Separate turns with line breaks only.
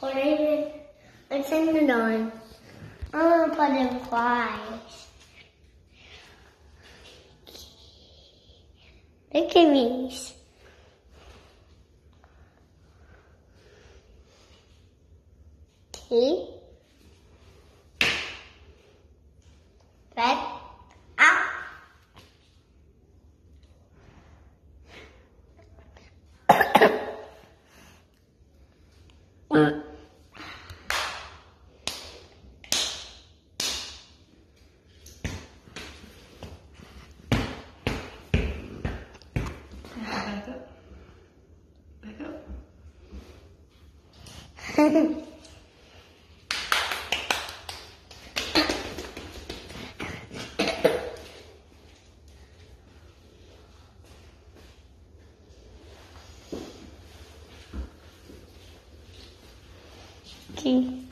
Let's send it on. I'm gonna put flies. Look at me. See? Red up.
Uh, Back up. Back up.
okay.